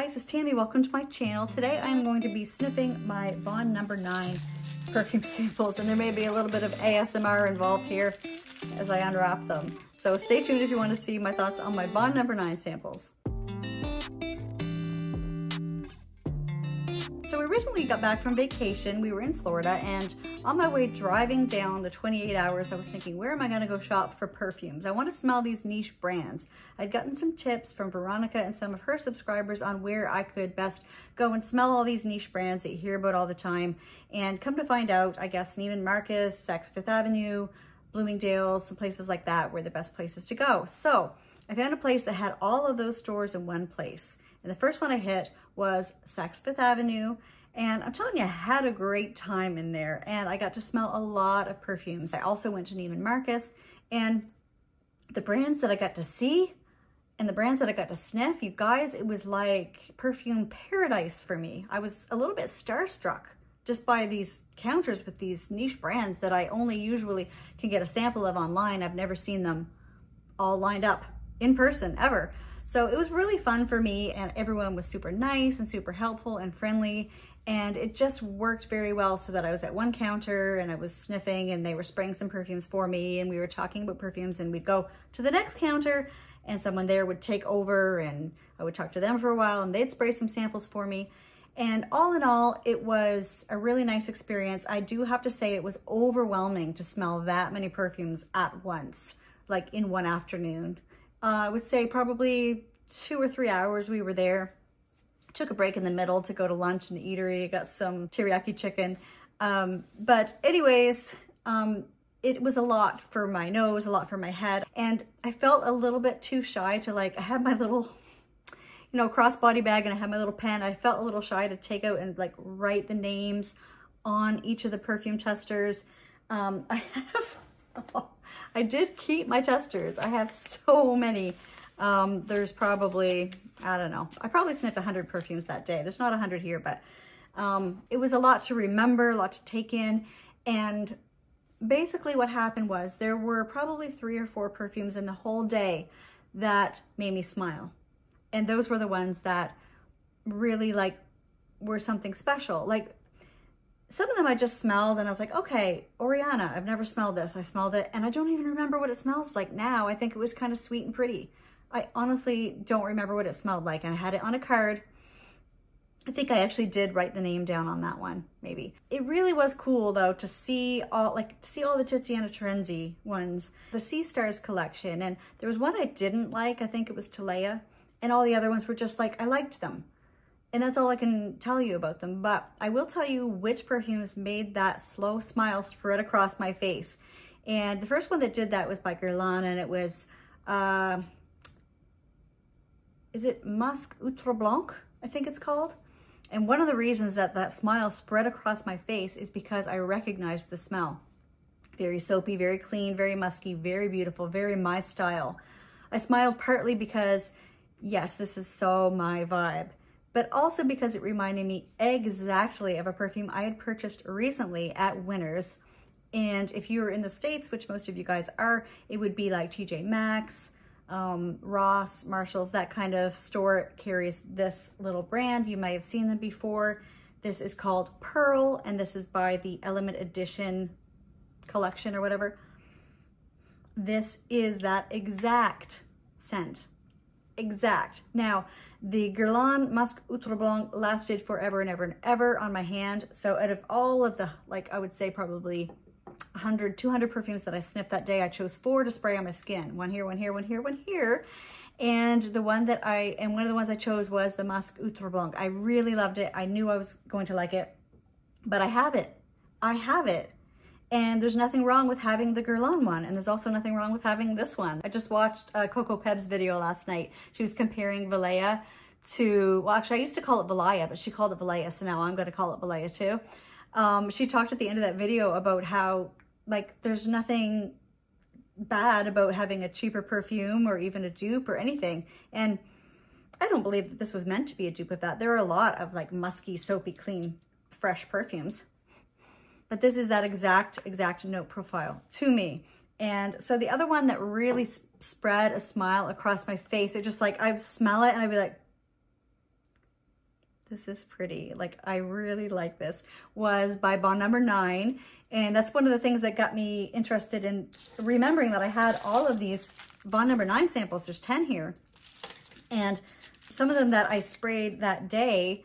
guys, it's Tammy. Welcome to my channel. Today I'm going to be sniffing my Bond number 9 perfume samples and there may be a little bit of ASMR involved here as I unwrap them. So stay tuned if you want to see my thoughts on my Bond number 9 samples. Recently got back from vacation. We were in Florida and on my way driving down the 28 hours, I was thinking, where am I gonna go shop for perfumes? I wanna smell these niche brands. I'd gotten some tips from Veronica and some of her subscribers on where I could best go and smell all these niche brands that you hear about all the time. And come to find out, I guess Neiman Marcus, Saks Fifth Avenue, Bloomingdale's, some places like that were the best places to go. So I found a place that had all of those stores in one place. And the first one I hit was Saks Fifth Avenue. And I'm telling you, I had a great time in there and I got to smell a lot of perfumes. I also went to Neiman Marcus and the brands that I got to see and the brands that I got to sniff, you guys, it was like perfume paradise for me. I was a little bit starstruck just by these counters with these niche brands that I only usually can get a sample of online. I've never seen them all lined up in person ever. So it was really fun for me and everyone was super nice and super helpful and friendly and it just worked very well so that I was at one counter and I was sniffing and they were spraying some perfumes for me and we were talking about perfumes and we'd go to the next counter and someone there would take over and I would talk to them for a while and they'd spray some samples for me. And all in all, it was a really nice experience. I do have to say it was overwhelming to smell that many perfumes at once, like in one afternoon. Uh, I would say probably two or three hours we were there. Took a break in the middle to go to lunch in the eatery, I got some teriyaki chicken. Um, but anyways, um, it was a lot for my nose, a lot for my head. And I felt a little bit too shy to like, I had my little, you know, crossbody bag and I had my little pen. I felt a little shy to take out and like write the names on each of the perfume testers. Um, I have, I did keep my testers. I have so many. Um, there's probably, I don't know, I probably sniffed 100 perfumes that day. There's not 100 here, but um, it was a lot to remember, a lot to take in. And basically what happened was there were probably three or four perfumes in the whole day that made me smile. And those were the ones that really like were something special. Like some of them I just smelled and I was like, okay, Oriana, I've never smelled this. I smelled it and I don't even remember what it smells like now. I think it was kind of sweet and pretty. I honestly don't remember what it smelled like and I had it on a card. I think I actually did write the name down on that one, maybe. It really was cool though to see all like to see all the Tiziana Terenzi ones, the Sea Stars collection, and there was one I didn't like. I think it was Talea, and all the other ones were just like I liked them. And that's all I can tell you about them. But I will tell you which perfumes made that slow smile spread across my face. And the first one that did that was by Guerlain, and it was, uh, is it Musc Outreblanc? I think it's called. And one of the reasons that that smile spread across my face is because I recognized the smell. Very soapy, very clean, very musky, very beautiful, very my style. I smiled partly because, yes, this is so my vibe but also because it reminded me exactly of a perfume I had purchased recently at Winners. And if you're in the States, which most of you guys are, it would be like TJ Maxx, um, Ross, Marshalls, that kind of store carries this little brand. You might have seen them before. This is called Pearl, and this is by the Element Edition collection or whatever. This is that exact scent exact. Now, the Guerlain Musc Outreblanc lasted forever and ever and ever on my hand. So out of all of the, like I would say probably 100, 200 perfumes that I sniffed that day, I chose four to spray on my skin. One here, one here, one here, one here. And the one that I, and one of the ones I chose was the Musc Outreblanc. I really loved it. I knew I was going to like it, but I have it. I have it. And there's nothing wrong with having the Guerlain one. And there's also nothing wrong with having this one. I just watched uh, Coco Pebz' video last night. She was comparing Valleja to, well, actually I used to call it Valaya, but she called it Valleja. So now I'm going to call it Valleja too. Um, she talked at the end of that video about how like there's nothing bad about having a cheaper perfume or even a dupe or anything. And I don't believe that this was meant to be a dupe of that. There are a lot of like musky, soapy, clean, fresh perfumes but this is that exact, exact note profile to me. And so the other one that really spread a smile across my face, it just like, I'd smell it and I'd be like, this is pretty. Like, I really like this. Was by Bond Number 9. And that's one of the things that got me interested in remembering that I had all of these Bond Number 9 samples. There's 10 here. And some of them that I sprayed that day,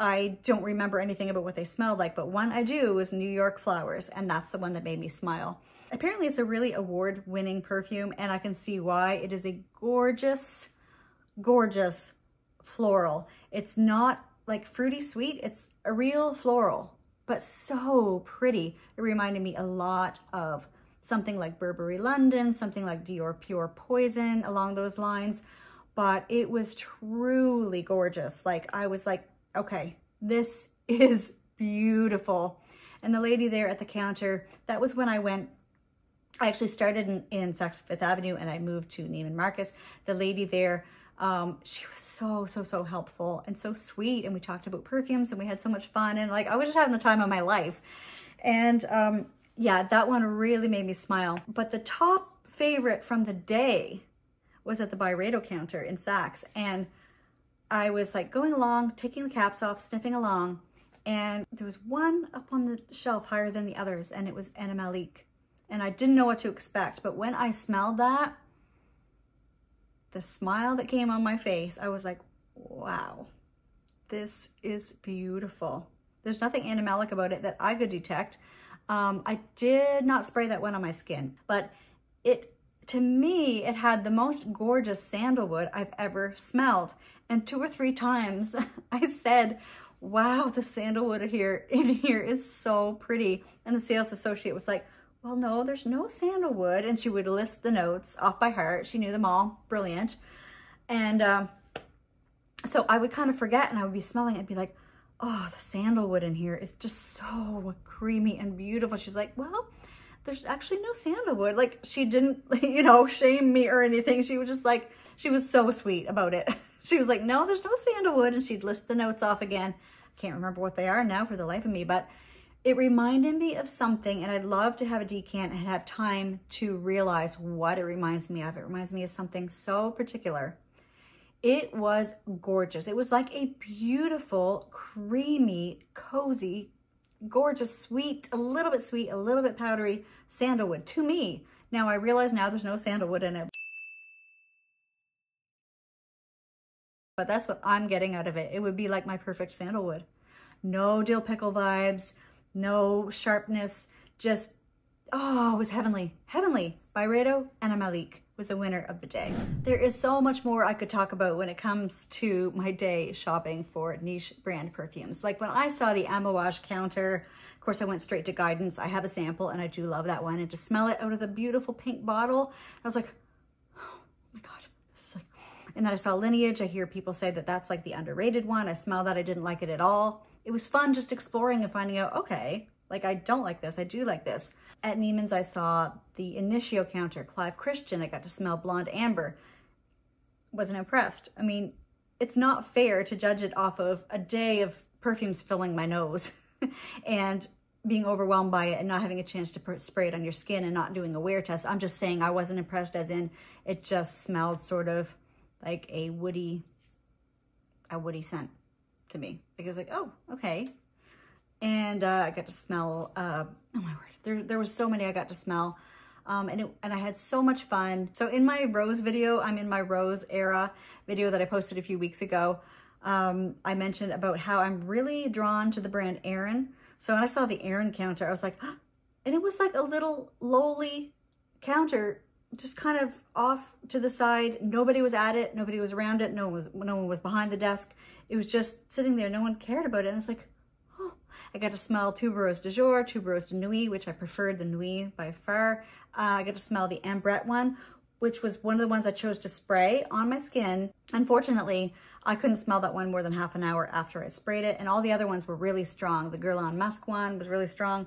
I don't remember anything about what they smelled like, but one I do was New York Flowers, and that's the one that made me smile. Apparently it's a really award-winning perfume, and I can see why. It is a gorgeous, gorgeous floral. It's not like fruity sweet, it's a real floral, but so pretty. It reminded me a lot of something like Burberry London, something like Dior Pure Poison, along those lines but it was truly gorgeous. Like I was like, okay, this is beautiful. And the lady there at the counter, that was when I went, I actually started in, in Saks Fifth Avenue and I moved to Neiman Marcus. The lady there, um, she was so, so, so helpful and so sweet. And we talked about perfumes and we had so much fun. And like, I was just having the time of my life. And um, yeah, that one really made me smile. But the top favorite from the day was at the Byredo counter in Saks. And I was like going along, taking the caps off, sniffing along. And there was one up on the shelf higher than the others, and it was Animalique. And I didn't know what to expect. But when I smelled that, the smile that came on my face, I was like, wow, this is beautiful. There's nothing animalic about it that I could detect. Um, I did not spray that one on my skin, but it to me, it had the most gorgeous sandalwood I've ever smelled. And two or three times I said, wow, the sandalwood here in here is so pretty. And the sales associate was like, well, no, there's no sandalwood. And she would list the notes off by heart. She knew them all. Brilliant. And um, so I would kind of forget and I would be smelling it and be like, oh, the sandalwood in here is just so creamy and beautiful. She's like, well, there's actually no sandalwood. Like she didn't, you know, shame me or anything. She was just like, she was so sweet about it. she was like, no, there's no sandalwood. And she'd list the notes off again. I can't remember what they are now for the life of me, but it reminded me of something and I'd love to have a decant and have time to realize what it reminds me of. It reminds me of something so particular. It was gorgeous. It was like a beautiful, creamy, cozy gorgeous, sweet, a little bit sweet, a little bit powdery sandalwood to me. Now I realize now there's no sandalwood in it. But that's what I'm getting out of it. It would be like my perfect sandalwood. No dill pickle vibes, no sharpness, just, oh, it was heavenly. Heavenly. Byredo Animalique was the winner of the day. There is so much more I could talk about when it comes to my day shopping for niche brand perfumes. Like when I saw the Amouage counter, of course I went straight to Guidance. I have a sample and I do love that one. And to smell it out of the beautiful pink bottle, I was like, oh my God, this is like, and then I saw Lineage. I hear people say that that's like the underrated one. I smell that. I didn't like it at all. It was fun just exploring and finding out, okay, like I don't like this. I do like this. At Neiman's, I saw the Initio counter, Clive Christian. I got to smell Blonde Amber. Wasn't impressed. I mean, it's not fair to judge it off of a day of perfumes filling my nose and being overwhelmed by it and not having a chance to spray it on your skin and not doing a wear test. I'm just saying I wasn't impressed as in it just smelled sort of like a woody, a woody scent to me. Like it was like, oh, okay, and uh, I got to smell, uh, oh my word, there, there was so many I got to smell. Um, and, it, and I had so much fun. So in my rose video, I'm in my rose era video that I posted a few weeks ago. Um, I mentioned about how I'm really drawn to the brand Aerin. So when I saw the Aerin counter, I was like, and it was like a little lowly counter, just kind of off to the side. Nobody was at it. Nobody was around it. No one was, no one was behind the desk. It was just sitting there. No one cared about it. And it's like, oh, I got to smell Tuberose de Jour, Tuberose de Nuit, which I preferred the Nuit by far. Uh, I got to smell the Ambrette one, which was one of the ones I chose to spray on my skin. Unfortunately, I couldn't smell that one more than half an hour after I sprayed it, and all the other ones were really strong. The Guerlain Musk one was really strong.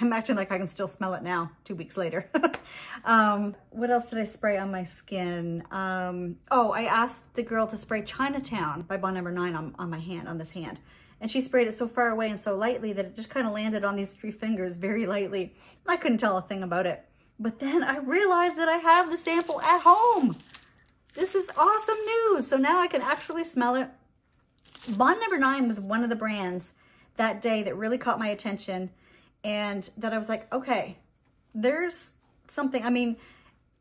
I'm acting like I can still smell it now, two weeks later. um, what else did I spray on my skin? Um, oh, I asked the girl to spray Chinatown by Bond Number 9 on, on my hand, on this hand. And she sprayed it so far away and so lightly that it just kind of landed on these three fingers very lightly. I couldn't tell a thing about it. But then I realized that I have the sample at home. This is awesome news. So now I can actually smell it Bond number nine was one of the brands that day that really caught my attention and that I was like, okay, there's something, I mean,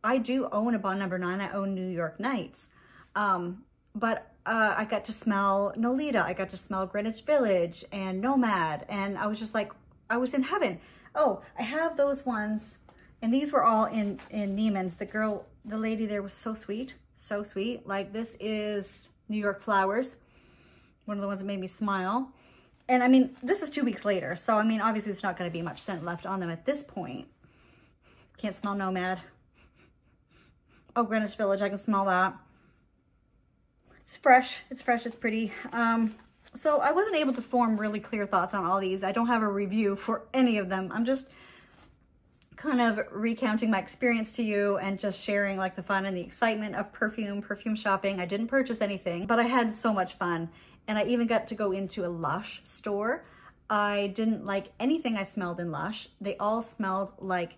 I do own a Bond number nine. I own New York Nights. Um, but uh, I got to smell Nolita. I got to smell Greenwich Village and Nomad. And I was just like, I was in heaven. Oh, I have those ones. And these were all in, in Neiman's. The girl, the lady there was so sweet. So sweet. Like this is New York Flowers. One of the ones that made me smile. And I mean, this is two weeks later. So, I mean, obviously it's not going to be much scent left on them at this point. Can't smell Nomad. Oh, Greenwich Village, I can smell that. It's fresh, it's fresh, it's pretty. Um, so I wasn't able to form really clear thoughts on all these. I don't have a review for any of them. I'm just kind of recounting my experience to you and just sharing like the fun and the excitement of perfume, perfume shopping. I didn't purchase anything, but I had so much fun. And I even got to go into a Lush store. I didn't like anything I smelled in Lush. They all smelled like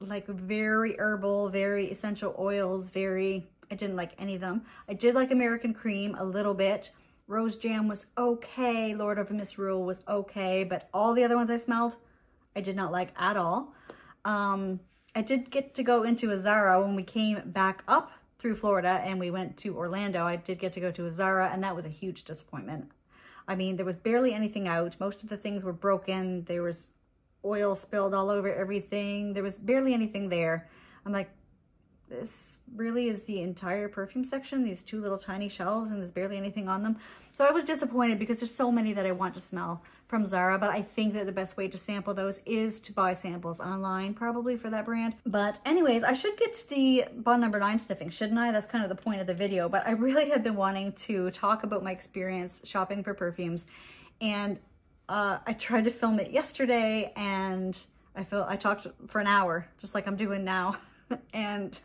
like very herbal, very essential oils, very, I didn't like any of them. I did like American Cream a little bit. Rose Jam was okay. Lord of Misrule was okay. But all the other ones I smelled, I did not like at all. Um, I did get to go into a Zara when we came back up through Florida and we went to Orlando. I did get to go to a Zara and that was a huge disappointment. I mean, there was barely anything out. Most of the things were broken. There was oil spilled all over everything. There was barely anything there. I'm like, this really is the entire perfume section, these two little tiny shelves, and there's barely anything on them. So I was disappointed because there's so many that I want to smell from Zara, but I think that the best way to sample those is to buy samples online, probably for that brand. But anyways, I should get to the Bond number nine sniffing, shouldn't I? That's kind of the point of the video, but I really have been wanting to talk about my experience shopping for perfumes. And uh, I tried to film it yesterday and I feel I talked for an hour, just like I'm doing now. and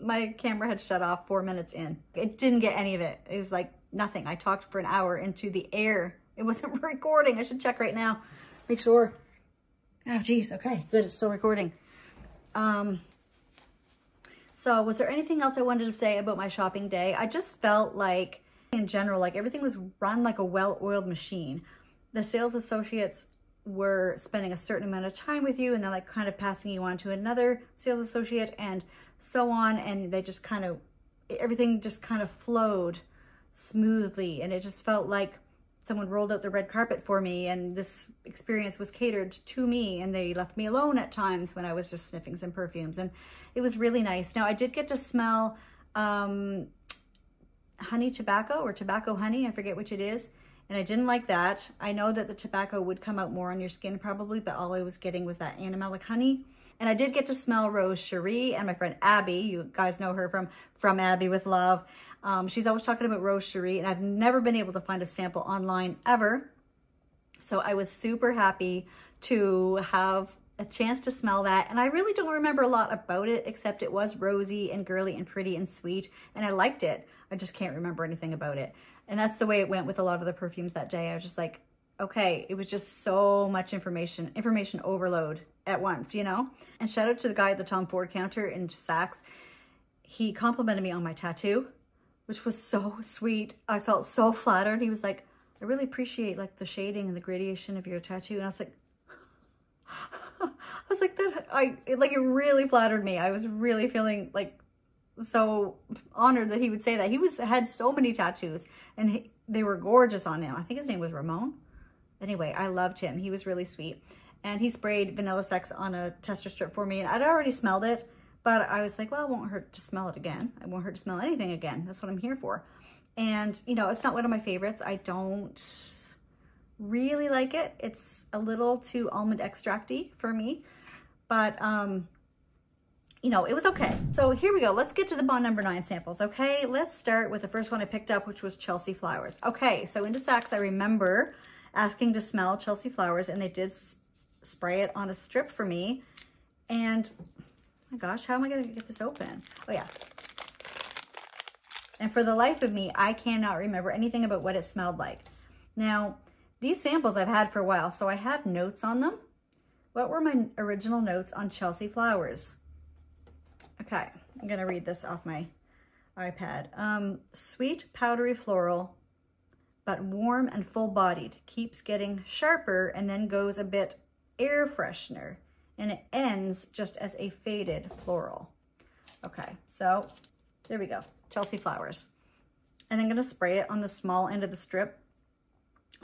my camera had shut off four minutes in. It didn't get any of it. It was like nothing. I talked for an hour into the air. It wasn't recording. I should check right now. Make sure. Oh, geez. Okay, good. It's still recording. Um, so was there anything else I wanted to say about my shopping day? I just felt like in general, like everything was run like a well-oiled machine the sales associates were spending a certain amount of time with you and they're like kind of passing you on to another sales associate and so on and they just kind of everything just kind of flowed smoothly and it just felt like someone rolled out the red carpet for me and this experience was catered to me and they left me alone at times when I was just sniffing some perfumes and it was really nice. Now I did get to smell um, honey tobacco or tobacco honey, I forget which it is and I didn't like that. I know that the tobacco would come out more on your skin probably, but all I was getting was that animalic honey. And I did get to smell Rose Cherie and my friend Abi. You guys know her from, from Abi with Love. Um, she's always talking about Rose Cherie, and I've never been able to find a sample online ever. So I was super happy to have a chance to smell that. And I really don't remember a lot about it, except it was rosy and girly and pretty and sweet. And I liked it. I just can't remember anything about it. And that's the way it went with a lot of the perfumes that day. I was just like, okay, it was just so much information, information overload at once, you know? And shout out to the guy at the Tom Ford counter in Saks. He complimented me on my tattoo, which was so sweet. I felt so flattered. He was like, I really appreciate like the shading and the gradation of your tattoo. And I was like, I was like that, I, like it really flattered me. I was really feeling like so honored that he would say that. He was had so many tattoos and he, they were gorgeous on him. I think his name was Ramon. Anyway, I loved him. He was really sweet. And he sprayed Vanilla Sex on a tester strip for me and I'd already smelled it, but I was like, well, it won't hurt to smell it again. It won't hurt to smell anything again. That's what I'm here for. And, you know, it's not one of my favorites. I don't really like it. It's a little too almond extracty for me, but um, you know, it was okay. So here we go. Let's get to the bond number nine samples, okay? Let's start with the first one I picked up, which was Chelsea Flowers. Okay, so into Saks, I remember asking to smell Chelsea Flowers, and they did spray it on a strip for me. And, oh my gosh, how am I going to get this open? Oh, yeah. And for the life of me, I cannot remember anything about what it smelled like. Now, these samples I've had for a while, so I have notes on them. What were my original notes on Chelsea Flowers? Okay, I'm gonna read this off my iPad. Um, sweet powdery floral but warm and full-bodied. Keeps getting sharper and then goes a bit air freshener. And it ends just as a faded floral. Okay, so there we go. Chelsea flowers. And I'm gonna spray it on the small end of the strip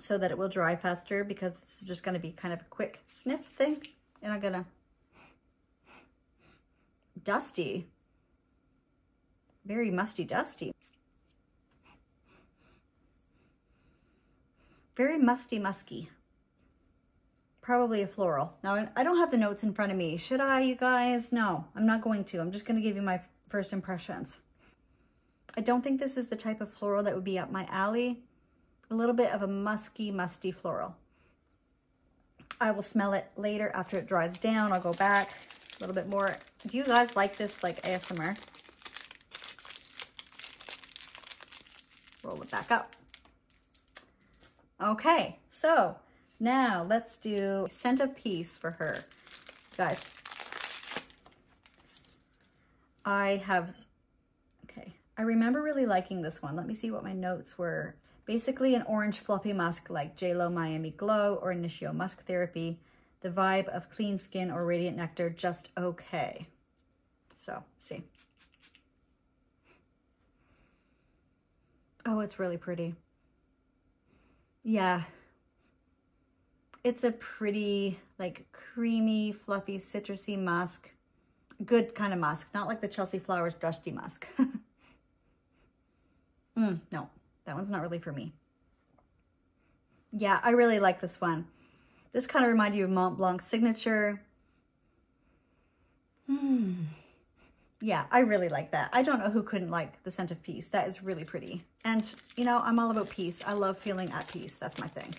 so that it will dry faster because this is just gonna be kind of a quick sniff thing. And I'm gonna, dusty, very musty dusty. Very musty musky. Probably a floral. Now, I don't have the notes in front of me. Should I, you guys? No, I'm not going to. I'm just going to give you my first impressions. I don't think this is the type of floral that would be up my alley. A little bit of a musky, musty floral. I will smell it later after it dries down. I'll go back little bit more. Do you guys like this like ASMR? Roll it back up. Okay, so now let's do scent of peace for her. Guys, I have, okay, I remember really liking this one. Let me see what my notes were. Basically an orange fluffy musk like JLo Miami Glow or Initio Musk Therapy. The vibe of clean skin or radiant nectar, just okay. So, see. Oh, it's really pretty. Yeah. It's a pretty, like, creamy, fluffy, citrusy musk. Good kind of musk, not like the Chelsea Flowers dusty musk. mm, no, that one's not really for me. Yeah, I really like this one. This kind of reminds you of Montblanc Signature. Hmm. Yeah, I really like that. I don't know who couldn't like the scent of peace. That is really pretty. And, you know, I'm all about peace. I love feeling at peace. That's my thing.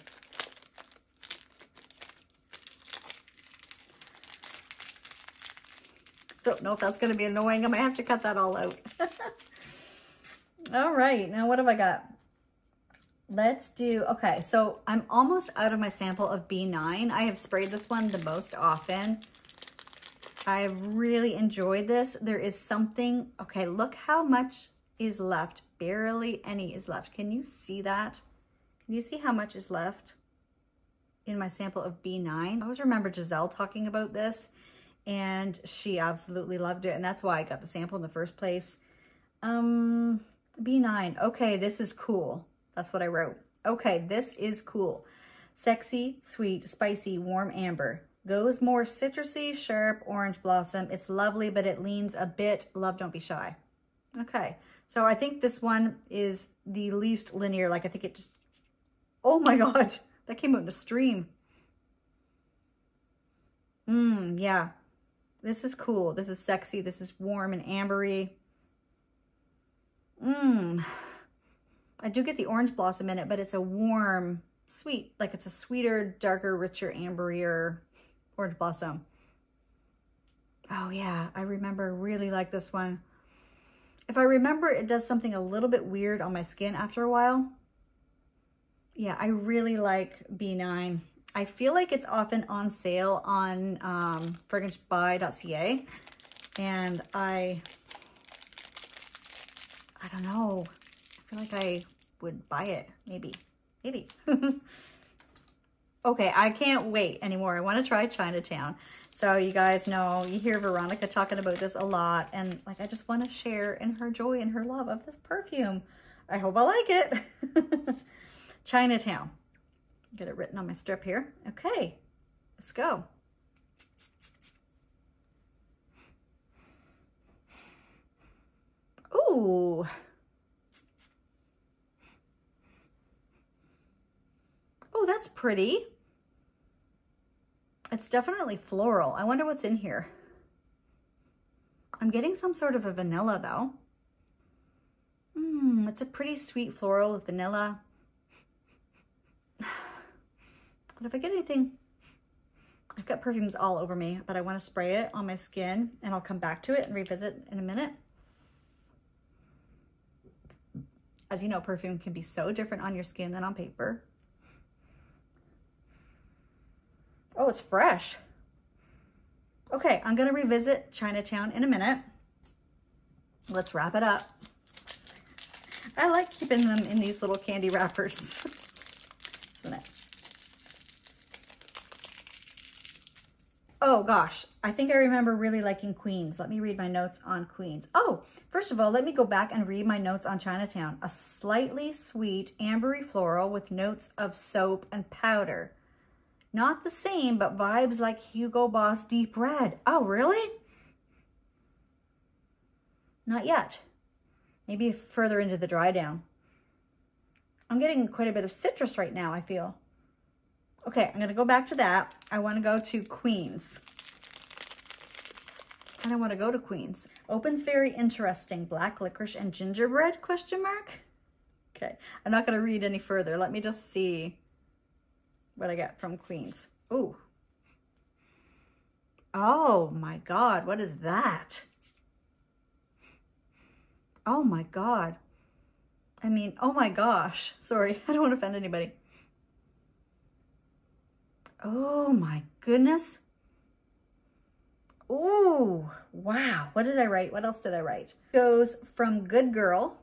Don't know if that's going to be annoying. I might have to cut that all out. all right. Now, what have I got? Let's do, okay, so I'm almost out of my sample of B9. I have sprayed this one the most often. I really enjoyed this. There is something, okay, look how much is left. Barely any is left. Can you see that? Can you see how much is left in my sample of B9? I always remember Giselle talking about this and she absolutely loved it. And that's why I got the sample in the first place. Um, B9, okay, this is cool. That's what I wrote. Okay, this is cool. Sexy, sweet, spicy, warm amber. Goes more citrusy, sharp, orange blossom. It's lovely, but it leans a bit. Love, don't be shy. Okay, so I think this one is the least linear. Like, I think it just... Oh my God, that came out in a stream. Mmm, yeah. This is cool. This is sexy. This is warm and ambery. Mmm. I do get the orange blossom in it, but it's a warm, sweet, like it's a sweeter, darker, richer, amberier orange blossom. Oh yeah, I remember really like this one. If I remember, it does something a little bit weird on my skin after a while. Yeah, I really like B9. I feel like it's often on sale on um, fragrancebuy.ca. And I, I don't know. I feel like I would buy it. Maybe. Maybe. okay, I can't wait anymore. I want to try Chinatown. So you guys know, you hear Veronica talking about this a lot. And like, I just want to share in her joy and her love of this perfume. I hope I like it. Chinatown. Get it written on my strip here. Okay, let's go. Ooh. That's pretty. It's definitely floral. I wonder what's in here. I'm getting some sort of a vanilla though. Mmm, it's a pretty sweet floral with vanilla. But if I get anything, I've got perfumes all over me, but I want to spray it on my skin and I'll come back to it and revisit in a minute. As you know, perfume can be so different on your skin than on paper. Oh, it's fresh. Okay, I'm to revisit Chinatown in a minute. Let's wrap it up. I like keeping them in these little candy wrappers. Oh gosh, I think I remember really liking Queens. Let me read my notes on Queens. Oh, first of all, let me go back and read my notes on Chinatown. A slightly sweet ambery floral with notes of soap and powder. Not the same, but vibes like Hugo Boss Deep Red. Oh, really? Not yet. Maybe further into the dry down. I'm getting quite a bit of citrus right now, I feel. Okay, I'm to go back to that. I want to go to Queens. I want to go to Queens. Opens very interesting. Black licorice and gingerbread, question mark? Okay, I'm not to read any further. Let me just see what I get from Queens. Ooh. Oh my God, what is that? Oh my God. I mean, oh my gosh. Sorry, I don't want to offend anybody. Oh my goodness. Oh, wow. What did I write? What else did I write? Goes from Good Girl,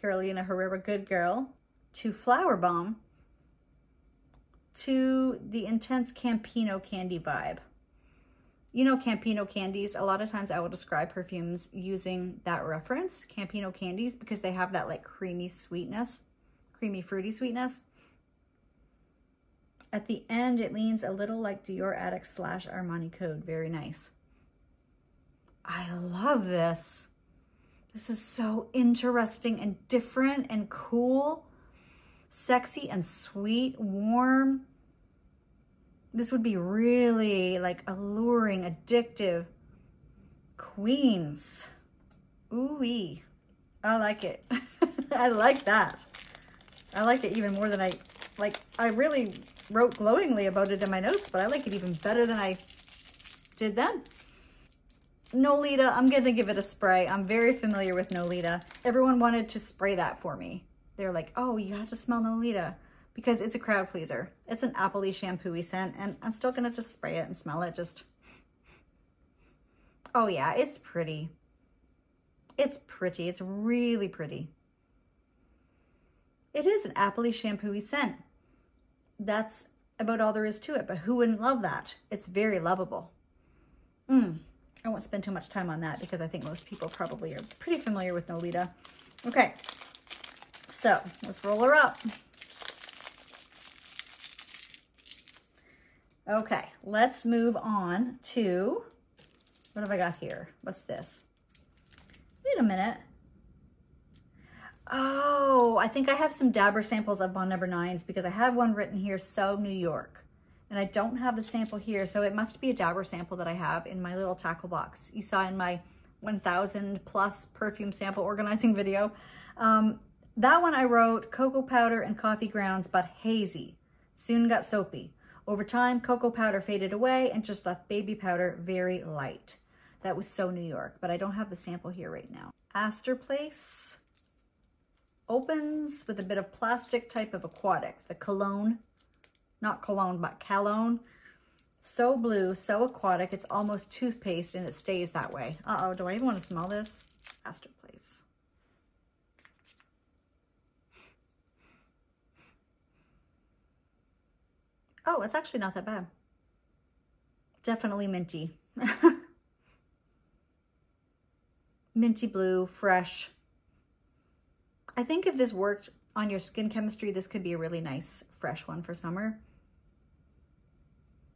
Carolina Herrera Good Girl, to Flowerbomb, to the intense Campino candy vibe. You know Campino candies, a lot of times I will describe perfumes using that reference, Campino candies, because they have that like creamy sweetness, creamy fruity sweetness. At the end, it leans a little like Dior Addict slash Armani Code. Very nice. I love this. This is so interesting and different and cool. Sexy and sweet, warm. This would be really like alluring, addictive. Queens. Ooh-wee. I like it. I like that. I like it even more than I, like, I really wrote glowingly about it in my notes, but I like it even better than I did then. Nolita, I'm going to give it a spray. I'm very familiar with Nolita. Everyone wanted to spray that for me. They're like, oh, you have to smell Nolita because it's a crowd pleaser. It's an appley shampooy scent, and I'm still to just spray it and smell it. Just, oh yeah, it's pretty. It's pretty. It's really pretty. It is an appley shampooy scent that's about all there is to it. But who wouldn't love that? It's very lovable. Mm. I won't spend too much time on that because I think most people probably are pretty familiar with Nolita. Okay, so let's roll her up. Okay, let's move on to, what have I got here? What's this? Wait a minute. Oh, I think I have some dabber samples of Bond number nines because I have one written here, So New York. And I don't have the sample here, so it must be a dabber sample that I have in my little tackle box. You saw in my 1000 plus perfume sample organizing video. Um, that one I wrote cocoa powder and coffee grounds, but hazy. Soon got soapy. Over time, cocoa powder faded away and just left baby powder very light. That was so New York, but I don't have the sample here right now. Astor Place opens with a bit of plastic type of aquatic, the cologne, not cologne, but cologne. So blue, so aquatic, it's almost toothpaste and it stays that way. Uh-oh, do I even want to smell this? Astor Place. Oh, it's actually not that bad. Definitely minty. minty blue, fresh, I think if this worked on your skin chemistry, this could be a really nice fresh one for summer.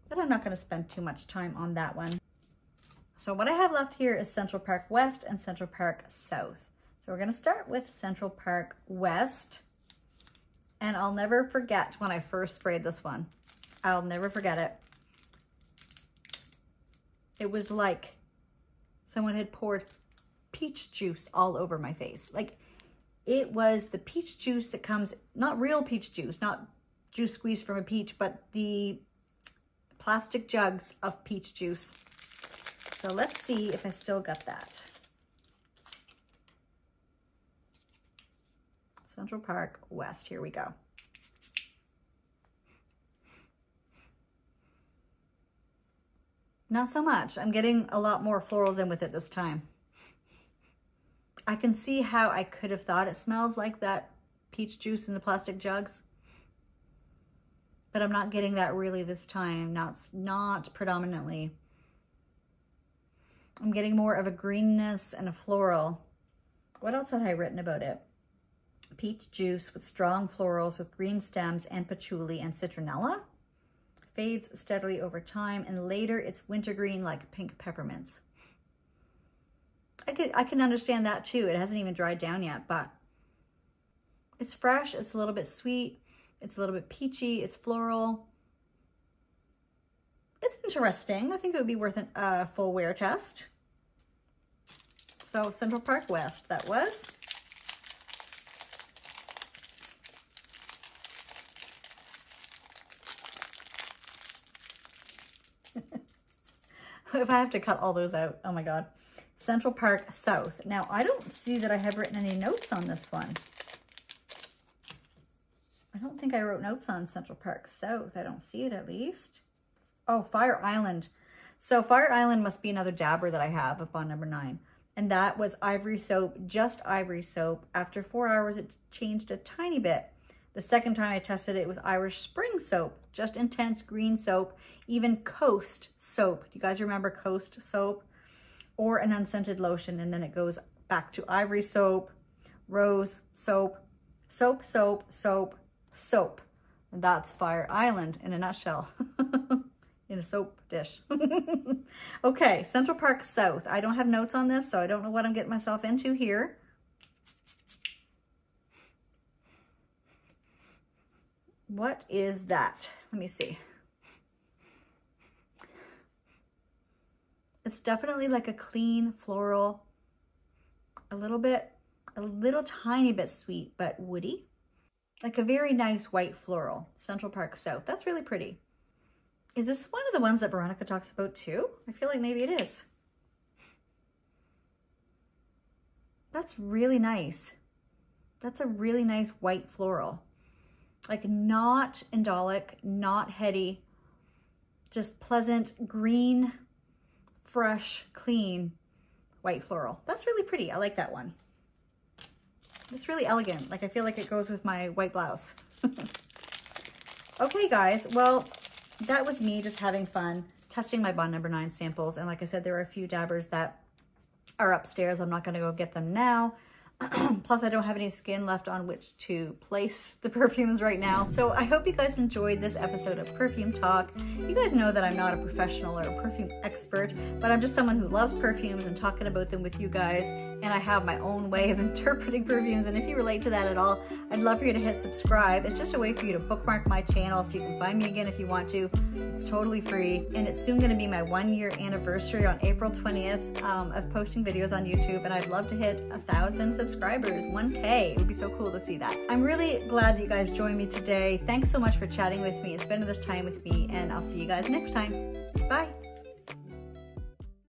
But I'm not going to spend too much time on that one. So what I have left here is Central Park West and Central Park South. So we're going to start with Central Park West. And I'll never forget when I first sprayed this one. I'll never forget it. It was like someone had poured peach juice all over my face. Like it was the peach juice that comes, not real peach juice, not juice squeezed from a peach, but the plastic jugs of peach juice. So let's see if I still got that. Central Park West, here we go. Not so much. I'm getting a lot more florals in with it this time. I can see how I could have thought it smells like that peach juice in the plastic jugs. But I'm not getting that really this time, not, not predominantly. I'm getting more of a greenness and a floral. What else had I written about it? Peach juice with strong florals with green stems and patchouli and citronella. Fades steadily over time and later it's wintergreen like pink peppermints. I can, I can understand that too. It hasn't even dried down yet, but it's fresh. It's a little bit sweet. It's a little bit peachy. It's floral. It's interesting. I think it would be worth a uh, full wear test. So Central Park West, that was. if I have to cut all those out, oh my God. Central Park South. Now, I don't see that I have written any notes on this one. I don't think I wrote notes on Central Park South. I don't see it at least. Oh, Fire Island. So Fire Island must be another dabber that I have up on number nine. And that was ivory soap, just ivory soap. After four hours, it changed a tiny bit. The second time I tested it, was Irish Spring soap, just intense green soap, even Coast soap. Do you guys remember Coast soap? Or an unscented lotion, and then it goes back to ivory soap, rose soap, soap, soap, soap, soap. And that's Fire Island in a nutshell. in a soap dish. okay, Central Park South. I don't have notes on this, so I don't know what I'm getting myself into here. What is that? Let me see. It's definitely like a clean floral, a little bit, a little tiny bit sweet, but woody. Like a very nice white floral, Central Park South. That's really pretty. Is this one of the ones that Veronica talks about too? I feel like maybe it is. That's really nice. That's a really nice white floral. Like not indolic, not heady, just pleasant, green, fresh, clean, white floral. That's really pretty. I like that one. It's really elegant. Like I feel like it goes with my white blouse. okay, guys. Well, that was me just having fun, testing my Bond number nine samples. And like I said, there are a few dabbers that are upstairs. I'm not going to go get them now. Plus, I don't have any skin left on which to place the perfumes right now. So I hope you guys enjoyed this episode of Perfume Talk. You guys know that I'm not a professional or a perfume expert, but I'm just someone who loves perfumes and talking about them with you guys. And I have my own way of interpreting perfumes. And if you relate to that at all, I'd love for you to hit subscribe. It's just a way for you to bookmark my channel so you can find me again if you want to. It's totally free. And it's soon going to be my one year anniversary on April 20th um, of posting videos on YouTube. And I'd love to hit a thousand subscribers, 1K. It would be so cool to see that. I'm really glad that you guys joined me today. Thanks so much for chatting with me and spending this time with me. And I'll see you guys next time. Bye.